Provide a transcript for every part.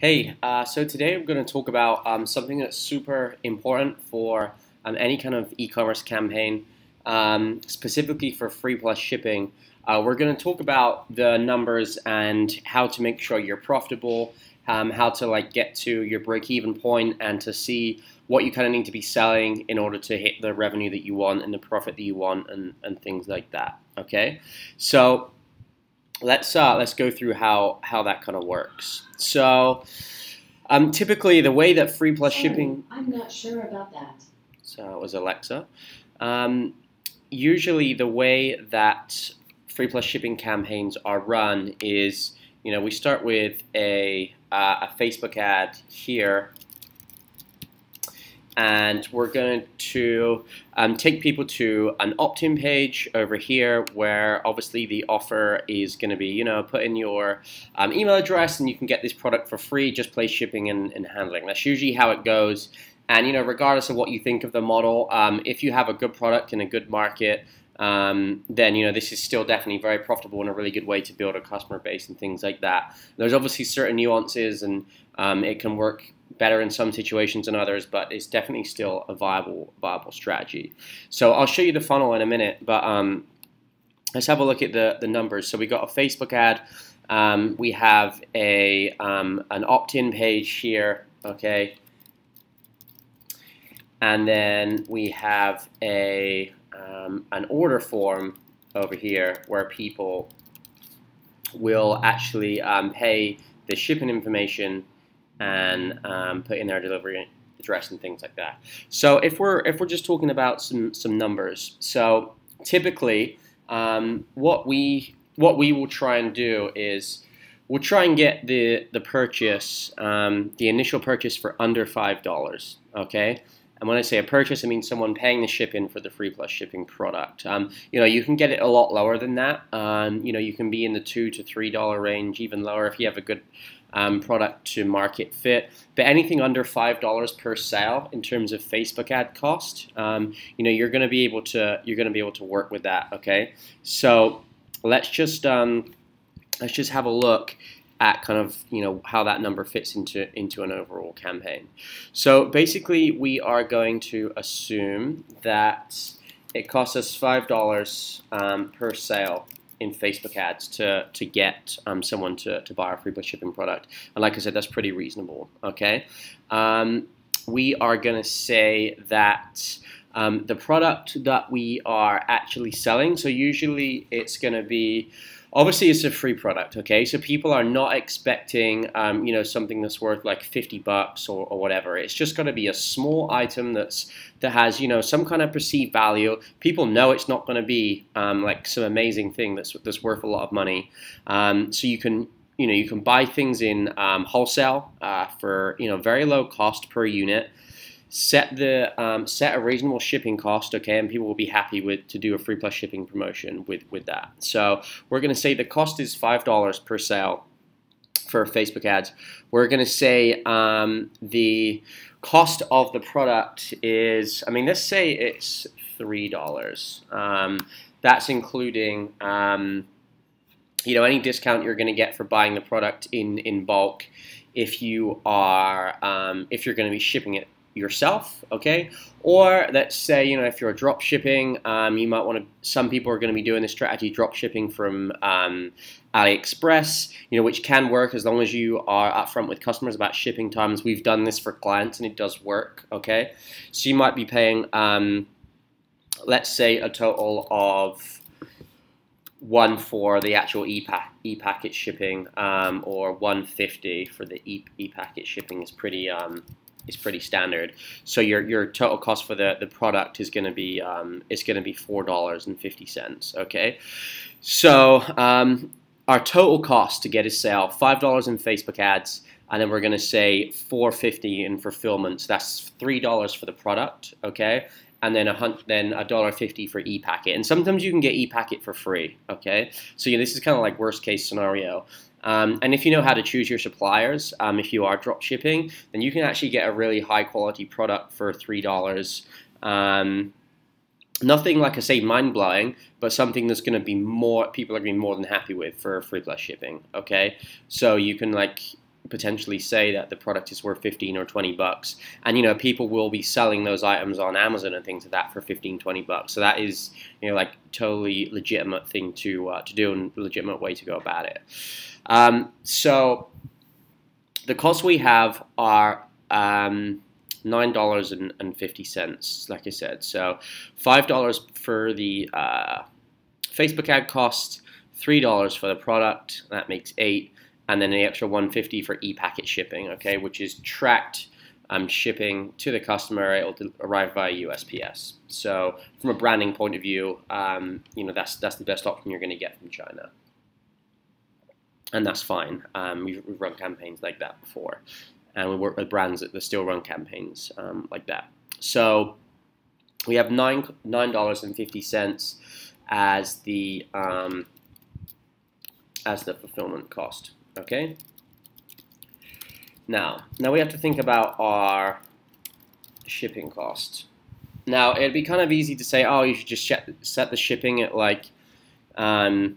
Hey, uh, so today I'm going to talk about um, something that's super important for um, any kind of e-commerce campaign, um, specifically for free plus shipping. Uh, we're going to talk about the numbers and how to make sure you're profitable, um, how to like get to your break-even point, and to see what you kind of need to be selling in order to hit the revenue that you want and the profit that you want, and, and things like that. Okay, so let's uh, let's go through how how that kind of works. So, um, typically the way that free plus Sorry, shipping. I'm not sure about that. So it was Alexa. Um, usually the way that free plus shipping campaigns are run is, you know, we start with a uh, a Facebook ad here and we're going to um, take people to an opt-in page over here where obviously the offer is going to be you know put in your um, email address and you can get this product for free. Just place shipping and, and, handling. That's usually how it goes. And you know regardless of what you think of the model um, if you have a good product in a good market um, then you know this is still definitely very profitable and a really good way to build a customer base and things like that. There's obviously certain nuances and um, it can work better in some situations than others, but it's definitely still a viable viable strategy. So I'll show you the funnel in a minute, but um, let's have a look at the, the numbers. So we got a Facebook ad, um, we have a um, an opt-in page here, okay, and then we have a um, an order form over here where people will actually um, pay the shipping information and um, put in their delivery address and things like that. So if we're if we're just talking about some some numbers, so typically um, what we what we will try and do is we'll try and get the the purchase um, the initial purchase for under five dollars. Okay. And when I say a purchase, I mean someone paying the shipping for the free plus shipping product. Um, you know, you can get it a lot lower than that. Um, you know, you can be in the two to three dollar range, even lower if you have a good um, product to market fit. But anything under five dollars per sale in terms of Facebook ad cost, um, you know, you're going to be able to you're going to be able to work with that. Okay, so let's just um, let's just have a look at kind of you know how that number fits into into an overall campaign. So basically, we are going to assume that it costs us five dollars um, per sale in Facebook ads to, to get um, someone to, to buy our free plus shipping product. And like I said, that's pretty reasonable, okay? Um, we are going to say that um, the product that we are actually selling, so usually it's going to be Obviously, it's a free product, okay? So people are not expecting, um, you know, something that's worth like 50 bucks or, or whatever. It's just going to be a small item that's that has, you know, some kind of perceived value. People know it's not going to be um, like some amazing thing that's that's worth a lot of money. Um, so you can you know you can buy things in um, wholesale uh, for you know very low cost per unit set the um, set a reasonable shipping cost, okay, and people will be happy with to do a free plus shipping promotion with with that. So we're going to say the cost is five dollars per sale for Facebook ads. We're going to say um, the cost of the product is, I mean, let's say it's three dollars. Um, that's including. Um, you know any discount you're going to get for buying the product in in bulk if you are um, if you're going to be shipping it yourself, okay? Or let's say, you know, if you're drop shipping, um, you might want to, some people are going to be doing this strategy drop shipping from um, AliExpress, you know, which can work as long as you are upfront with customers about shipping times. We've done this for clients and it does work, okay? So you might be paying, um, let's say, a total of one for the actual e-pack, e-packet shipping um, or 150 for the e- e-packet shipping is pretty um, is pretty standard. So your your total cost for the, the product is going to be um, is going to be four dollars and fifty cents. Okay, so um, our total cost to get a sale five dollars in Facebook ads, and then we're going to say four fifty in fulfillment. So that's three dollars for the product. Okay. And then a hunt, then a dollar fifty for e-packet, and sometimes you can get e-packet for free. Okay, so this is kind of like worst case scenario. Um, and if you know how to choose your suppliers, um, if you are drop shipping, then you can actually get a really high quality product for three dollars. Um, nothing like I say mind blowing, but something that's going to be more people are going to be more than happy with for free plus shipping. Okay, so you can like potentially say that the product is worth 15 or 20 bucks and you know people will be selling those items on amazon and things like that for 15 20 bucks so that is you know like totally legitimate thing to uh, to do and legitimate way to go about it um, so the costs we have are um, nine dollars and fifty cents like i said so five dollars for the uh, facebook ad cost three dollars for the product that makes eight and then the extra 150 for e-packet shipping, okay, which is tracked um, shipping to the customer. It'll arrive via USPS. So from a branding point of view, um, you know that's that's the best option you're going to get from China, and that's fine. Um, we've, we've, run campaigns like that before, and we work with brands that still run campaigns um, like that. So we have nine nine dollars and fifty cents as the um, as the fulfillment cost. Okay. Now, now we have to think about our shipping costs. Now, it'd be kind of easy to say, oh, you should just set the shipping at like um,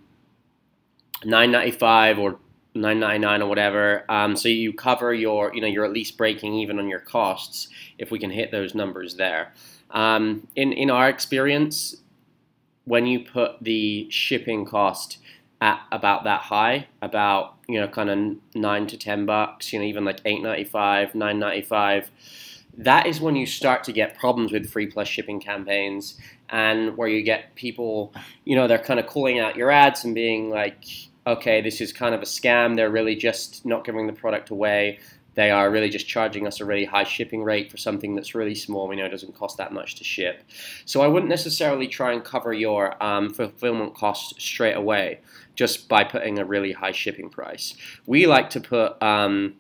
9.95 or 9.99 or whatever. Um, so you cover your, you know, you're at least breaking even on your costs if we can hit those numbers there. Um, in in our experience, when you put the shipping cost at about that high, about you know kind of nine to ten bucks, you know even like eight ninety five, nine ninety five. That is when you start to get problems with free plus shipping campaigns, and where you get people, you know, they're kind of calling out your ads and being like, okay, this is kind of a scam. They're really just not giving the product away. They are really just charging us a really high shipping rate for something that's really small. We know it doesn't cost that much to ship. So I wouldn't necessarily try and cover your um, fulfillment costs straight away just by putting a really high shipping price. We like to put um,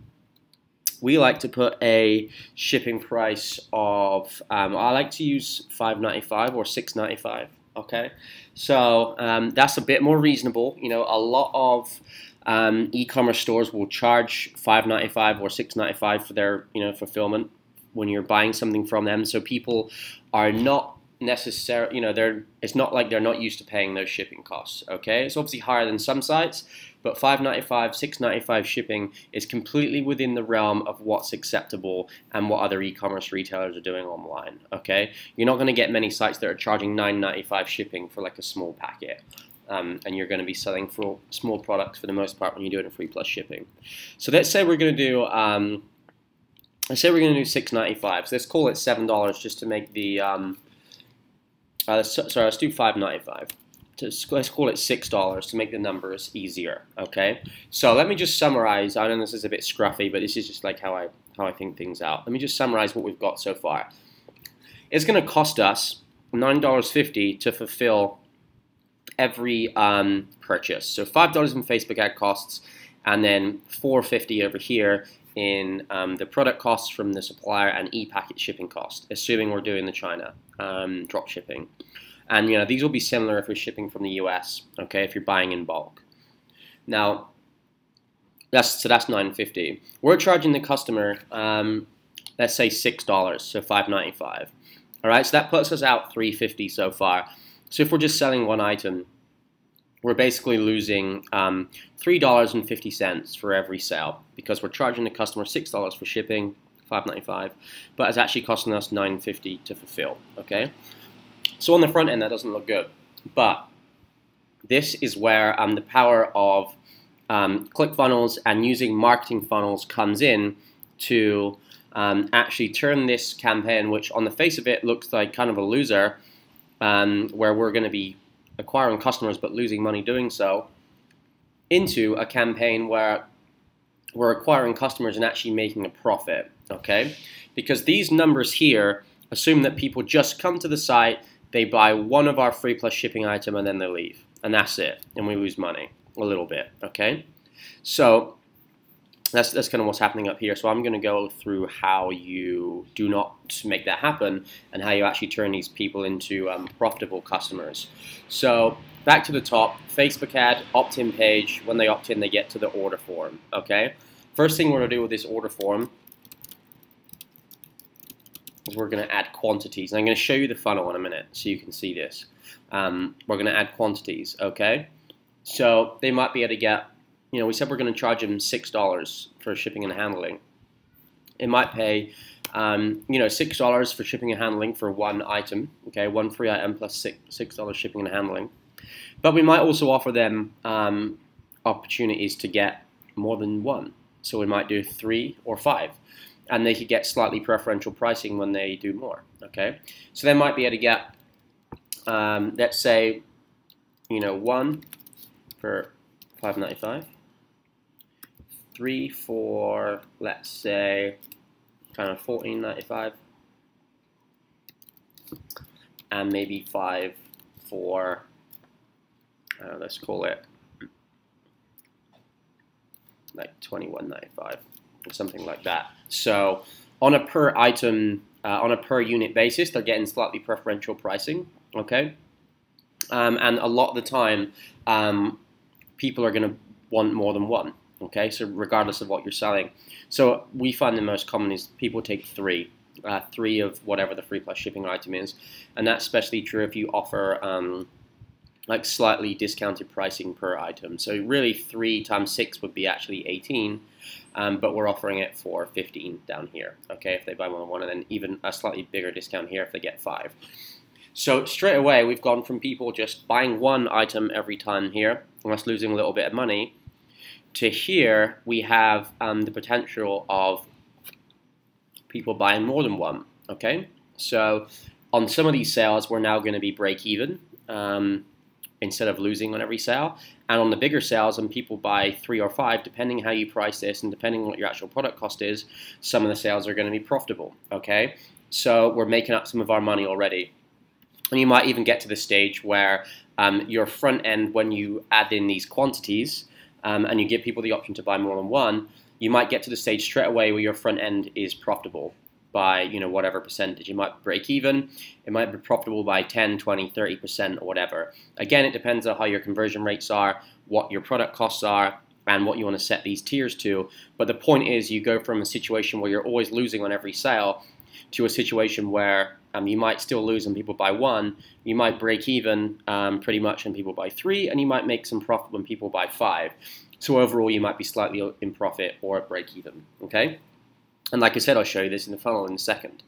we like to put a shipping price of um, I like to use five ninety five or six ninety five. Okay, so um, that's a bit more reasonable. You know, a lot of um, e-commerce stores will charge five ninety five or six ninety five for their you know fulfillment when you're buying something from them. So people are not necessarily you know they're it's not like they're not used to paying those shipping costs. Okay, it's obviously higher than some sites, but 595 695 shipping is completely within the realm of what's acceptable and what other e-commerce retailers are doing online, okay? You're not going to get many sites that are charging 995 shipping for like a small packet. Um, and you're going to be selling for small products for the most part when you're doing a free plus shipping. So let's say we're going to do um, let's say we're going to do 6.95. So let's call it seven dollars just to make the um, uh, sorry. Let's do 5.95 to, let's call it $6 to make the numbers easier, okay? So let me just summarize. I know this is a bit scruffy, but this is just like how I, how I think things out. Let me just summarize what we've got so far. It's going to cost us $9.50 to fulfill every um, purchase. So $5 in Facebook ad costs, and then 450 over here in um, the product costs from the supplier and e-packet shipping cost, assuming we're doing the China um, drop shipping. And you know these will be similar if we're shipping from the US. Okay, if you're buying in bulk. Now, that's so that's nine fifty. We're charging the customer, um, let's say six dollars, so five ninety five. All right, so that puts us out three fifty so far. So if we're just selling one item, we're basically losing um, $3.50 for every sale because we're charging the customer $6 for shipping, $5.95, but it's actually costing us $9.50 to fulfill, okay? So on the front end, that doesn't look good, but this is where um, the power of um, ClickFunnels and using marketing funnels comes in to um, actually turn this campaign, which on the face of it looks like kind of a loser, um, where we're going to be acquiring customers but losing money doing so, into a campaign where we're acquiring customers and actually making a profit, okay? Because these numbers here assume that people just come to the site, they buy one of our free plus shipping item and then they leave. And that's it. And we lose money a little bit, okay? So that's, that's kind of what's happening up here. So I'm going to go through how you do not make that happen and how you actually turn these people into um, profitable customers. So back to the top, Facebook ad, opt-in page. When they opt in, they get to the order form, okay? First thing we're going to do with this order form is we're going to add quantities. And I'm going to show you the funnel in a minute so you can see this. Um, we're going to add quantities, okay? So they might be able to get you know, we said we're going to charge them six dollars for shipping and handling. It might pay, um, you know, six dollars for shipping and handling for one item. Okay, one free item plus six six dollars shipping and handling. But we might also offer them um, opportunities to get more than one. So we might do three or five, and they could get slightly preferential pricing when they do more. Okay, so they might be able to get, um, let's say, you know, one for five ninety five three for let's say kind of fourteen ninety five, and maybe five for uh, let's call it like twenty one ninety five something like that. So on a per item uh, on a per unit basis, they're getting slightly preferential pricing. Okay. Um, and a lot of the time, um, people are going to want more than one. Okay, so regardless of what you're selling. So we find the most common is people take three, uh, three of whatever the free plus shipping item is, and that's especially true if you offer um, like slightly discounted pricing per item. So really three times six would be actually 18, um, but we're offering it for 15 down here. Okay, if they buy than one, and then even a slightly bigger discount here if they get five. So straight away, we've gone from people just buying one item every time here, and losing a little bit of money, to here, we have um, the potential of people buying more than one. Okay, so on some of these sales, we're now going to be break even um, instead of losing on every sale. And on the bigger sales, and people buy three or five, depending how you price this and depending on what your actual product cost is, some of the sales are going to be profitable. Okay, so we're making up some of our money already. And you might even get to the stage where um, your front end, when you add in these quantities, um, and you give people the option to buy more than one, you might get to the stage straight away where your front end is profitable by you know whatever percentage. You might break even, it might be profitable by 10, 20, 30% or whatever. Again, it depends on how your conversion rates are, what your product costs are, and what you want to set these tiers to. But the point is you go from a situation where you're always losing on every sale to a situation where um, you might still lose when people buy one, you might break even um, pretty much when people buy three, and you might make some profit when people buy five. So overall, you might be slightly in profit or at break even. Okay. And like I said, I'll show you this in the funnel in a second.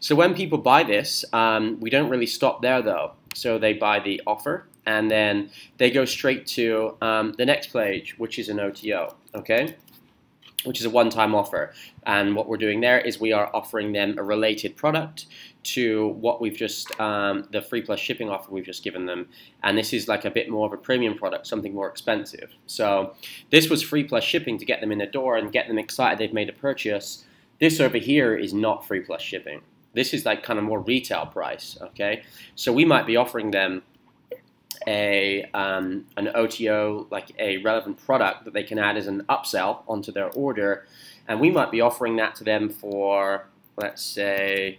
So when people buy this, um, we don't really stop there though. So they buy the offer and then they go straight to um, the next page, which is an OTO. Okay which is a one-time offer. And what we're doing there is we are offering them a related product to what we've just, um, the free plus shipping offer we've just given them. And this is like a bit more of a premium product, something more expensive. So this was free plus shipping to get them in the door and get them excited they've made a purchase. This over here is not free plus shipping. This is like kind of more retail price, okay? So we might be offering them a um, an OTO, like a relevant product that they can add as an upsell onto their order, and we might be offering that to them for let's say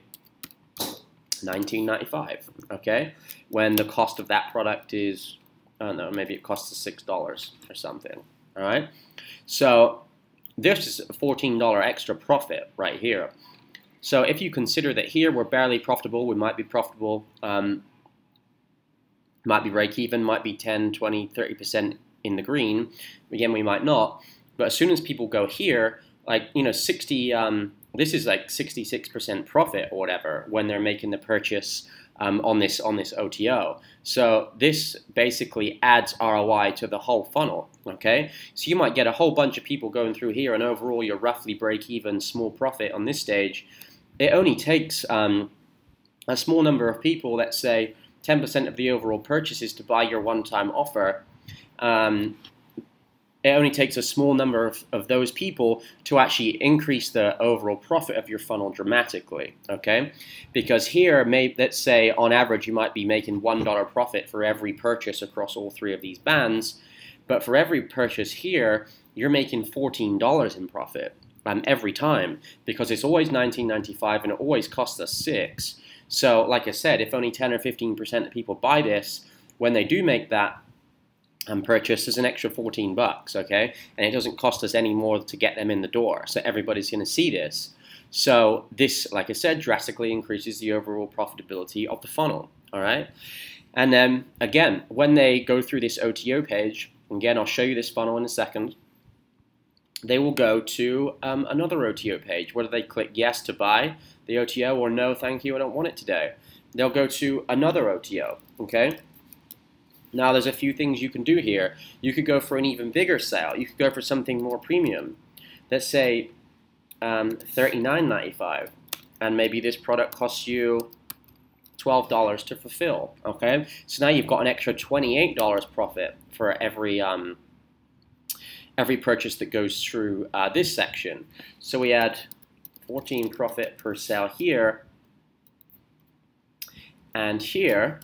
19.95. Okay, when the cost of that product is I don't know, maybe it costs six dollars or something. All right, so this is a $14 extra profit right here. So if you consider that here we're barely profitable, we might be profitable um, might be break even, might be 10, 20, 30% in the green. Again, we might not. But as soon as people go here, like, you know, 60, um, this is like 66% profit or whatever when they're making the purchase um, on this on this OTO. So this basically adds ROI to the whole funnel. Okay, so you might get a whole bunch of people going through here, and overall you're roughly break even, small profit on this stage. It only takes um, a small number of people, let's say 10% of the overall purchases to buy your one-time offer, um, it only takes a small number of, of those people to actually increase the overall profit of your funnel dramatically, okay? Because here, may, let's say on average you might be making $1 profit for every purchase across all three of these bands, but for every purchase here, you're making $14 in profit um, every time because it's always $19.95 and it always costs us 6 so, like I said, if only 10 or 15% of people buy this, when they do make that um, purchase, there's an extra 14 bucks, okay? And it doesn't cost us any more to get them in the door. So everybody's going to see this. So this, like I said, drastically increases the overall profitability of the funnel, all right? And then again, when they go through this OTO page, again, I'll show you this funnel in a second. they will go to um, another OTO page. Whether they click yes to buy the OTO or no, thank you, I don't want it today. They'll go to another OTO, okay? Now there's a few things you can do here. You could go for an even bigger sale. You could go for something more premium. Let's say um, $39.95 and maybe this product costs you $12 to fulfill, okay? So now you've got an extra $28 profit for every um, every purchase that goes through uh, this section. So we add 14 profit per sale here, and here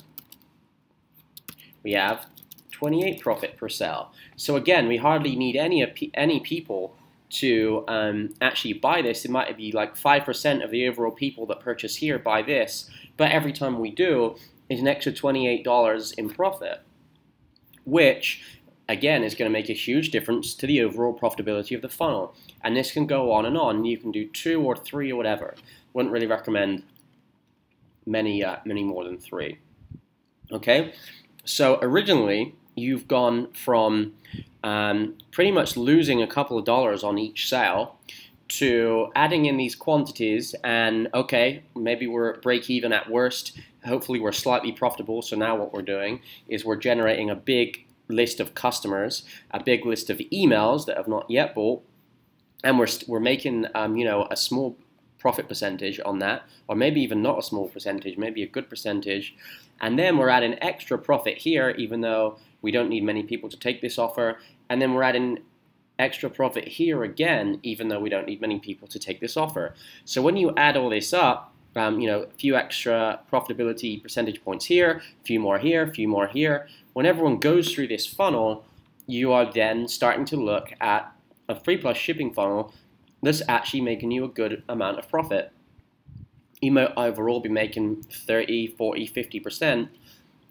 we have 28 profit per sale. So again, we hardly need any any people to um, actually buy this, it might be like 5% of the overall people that purchase here buy this, but every time we do, is an extra $28 in profit, which again is going to make a huge difference to the overall profitability of the funnel. And this can go on and on. You can do two or three or whatever. Wouldn't really recommend many, uh, many more than three. Okay, so originally you've gone from um, pretty much losing a couple of dollars on each sale to adding in these quantities and okay maybe we're break even at worst. Hopefully we're slightly profitable. So now what we're doing is we're generating a big list of customers a big list of emails that have not yet bought. And we're, we're making um, you know a small profit percentage on that or maybe even not a small percentage maybe a good percentage and then we're adding extra profit here even though we don't need many people to take this offer and then we're adding extra profit here again, even though we don't need many people to take this offer. So when you add all this up, um, you know, a few extra profitability percentage points here, a few more here, a few more here. When everyone goes through this funnel, you are then starting to look at a free plus shipping funnel that's actually making you a good amount of profit. You might overall be making 30, 40, 50%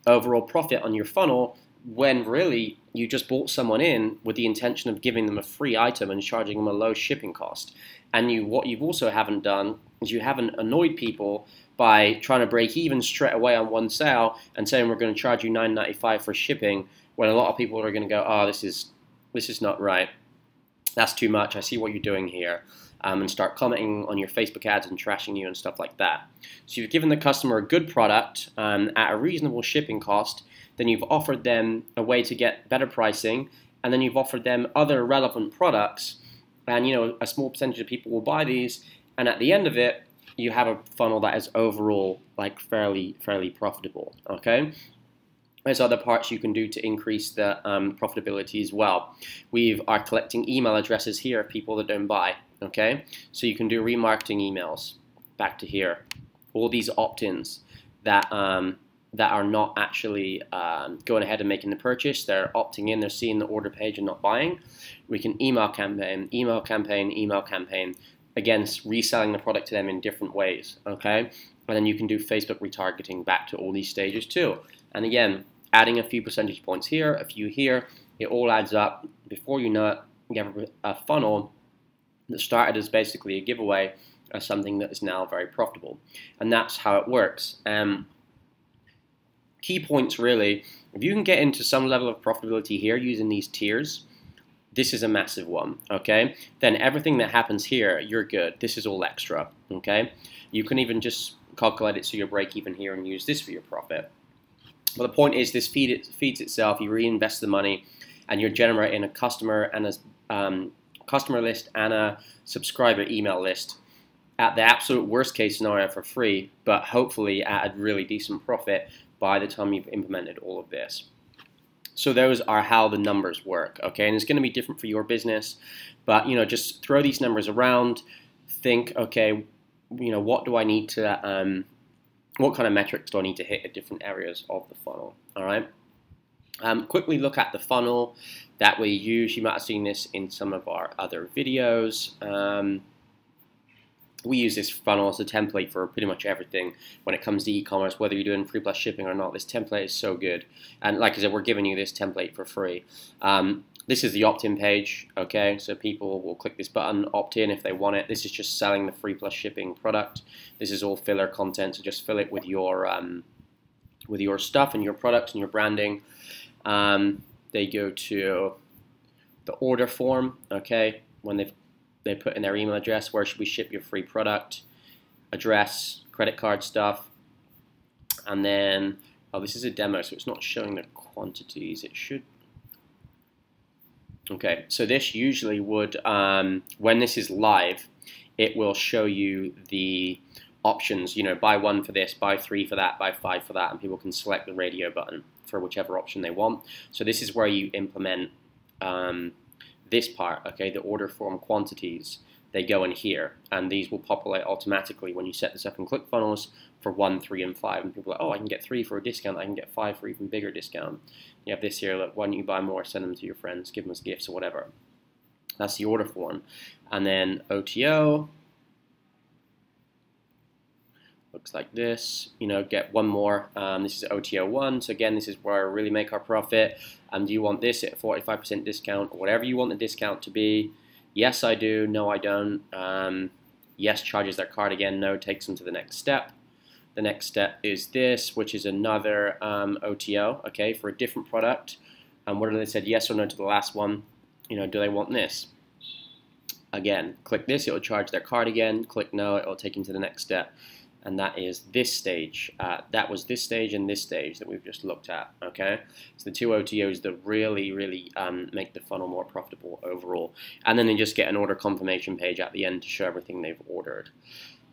overall profit on your funnel when really you just bought someone in with the intention of giving them a free item and charging them a low shipping cost. And you, what you've also haven't done is you haven't annoyed people by trying to break even straight away on one sale and saying we're going to charge you $9.95 for shipping when a lot of people are going to go, oh, this is this is not right. That's too much. I see what you're doing here. Um, and start commenting on your Facebook ads and trashing you and stuff like that. So you've given the customer a good product um, at a reasonable shipping cost then you've offered them a way to get better pricing, and then you've offered them other relevant products, and you know a small percentage of people will buy these, and at the end of it, you have a funnel that is overall like fairly fairly profitable. Okay. There's other parts you can do to increase the um, profitability as well. We are collecting email addresses here of people that don't buy. Okay, so you can do remarketing emails. Back to here, all these opt-ins that um, that are not actually um, going ahead and making the purchase. They're opting in, they're seeing the order page and not buying. We can email campaign, email campaign, email campaign, again, reselling the product to them in different ways, okay? And then you can do Facebook retargeting back to all these stages too. And again, adding a few percentage points here, a few here, it all adds up. Before you know it, you have a funnel that started as basically a giveaway as something that is now very profitable. And that's how it works. Um, key points really, if you can get into some level of profitability here using these tiers, this is a massive one, okay? Then everything that happens here, you're good. This is all extra, okay? You can even just calculate it so you break even here and use this for your profit. But the point is this feed it, feeds itself, you reinvest the money, and you're generating a customer and a um, customer list and a subscriber email list at the absolute worst case scenario for free, but hopefully at a really decent profit by the time you've implemented all of this. So those are how the numbers work, okay? And it's going to be different for your business, but you know, just throw these numbers around. Think, okay, you know, what do I need to, um, what kind of metrics do I need to hit at different areas of the funnel? All right. Um, quickly look at the funnel that we use. You might have seen this in some of our other videos. Um, we use this funnel as a template for pretty much everything when it comes to e-commerce, whether you're doing free plus shipping or not. This template is so good. And like I said, we're giving you this template for free. Um, this is the opt-in page, okay? So people will click this button, opt in if they want it. This is just selling the free plus shipping product. This is all filler content, so just fill it with your um, with your stuff and your products and your branding. Um, they go to the order form, okay? when they they put in their email address, where should we ship your free product, address, credit card stuff, and then oh, this is a demo, so it's not showing the quantities. It should. Okay, so this usually would, um, when this is live, it will show you the options, you know, buy one for this, buy three for that, buy five for that, and people can select the radio button for whichever option they want. So this is where you implement um, this part, okay, the order form quantities. They go in here, and these will populate automatically when you set this up in ClickFunnels for one, three, and five. And people are like, oh, I can get three for a discount. I can get five for even bigger discount. You have this here. Look, why don't you buy more? Send them to your friends, give them as gifts or whatever. That's the order form, and then OTO looks like this. You know, get one more. Um, this is OTO one. So again, this is where we really make our profit. And do you want this at 45% discount or whatever you want the discount to be? Yes, I do. No, I don't. Um, yes, charges their card again. No, takes them to the next step. The next step is this, which is another um, OTO, okay, for a different product. And what do they said yes or no to the last one? You know, do they want this? Again, click this, it will charge their card again. Click no, it will take them to the next step and that is this stage. Uh, that was this stage and this stage that we've just looked at, okay? So the two OTOs that really, really um, make the funnel more profitable overall. And then they just get an order confirmation page at the end to show everything they've ordered.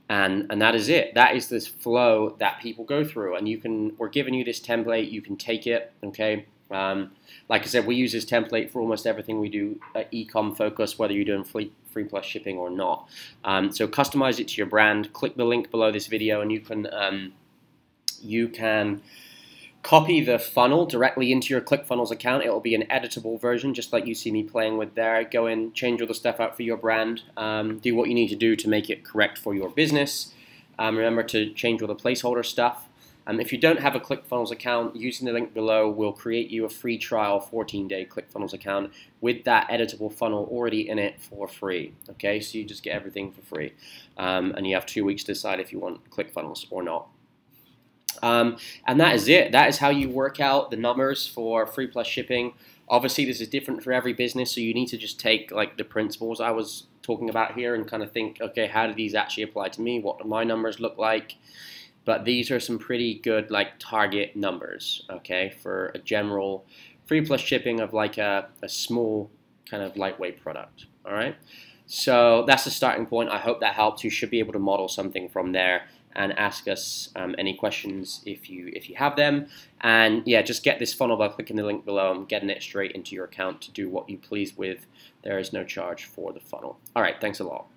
And, and that is it. That is this flow that people go through. And you can, we're giving you this template. You can take it, okay? Um, like I said, we use this template for almost everything we do at ecom focus, whether you're doing free, free plus shipping or not. Um, so customize it to your brand. Click the link below this video, and you can um, you can copy the funnel directly into your ClickFunnels account. It will be an editable version, just like you see me playing with there. Go in, change all the stuff out for your brand. Um, do what you need to do to make it correct for your business. Um, remember to change all the placeholder stuff. Um, if you don't have a ClickFunnels account, using the link below will create you a free trial 14-day ClickFunnels account with that editable funnel already in it for free. Okay, so you just get everything for free, um, and you have two weeks to decide if you want ClickFunnels or not. Um, and that is it. That is how you work out the numbers for free plus shipping. Obviously, this is different for every business, so you need to just take like the principles I was talking about here and kind of think, okay, how do these actually apply to me? What do my numbers look like? But these are some pretty good like target numbers okay for a general free plus shipping of like a, a small kind of lightweight product all right? So that's the starting point. I hope that helps. You should be able to model something from there and ask us um, any questions if you if you have them. And yeah just get this funnel by clicking the link below and getting it straight into your account to do what you please with. There is no charge for the funnel. All right thanks a lot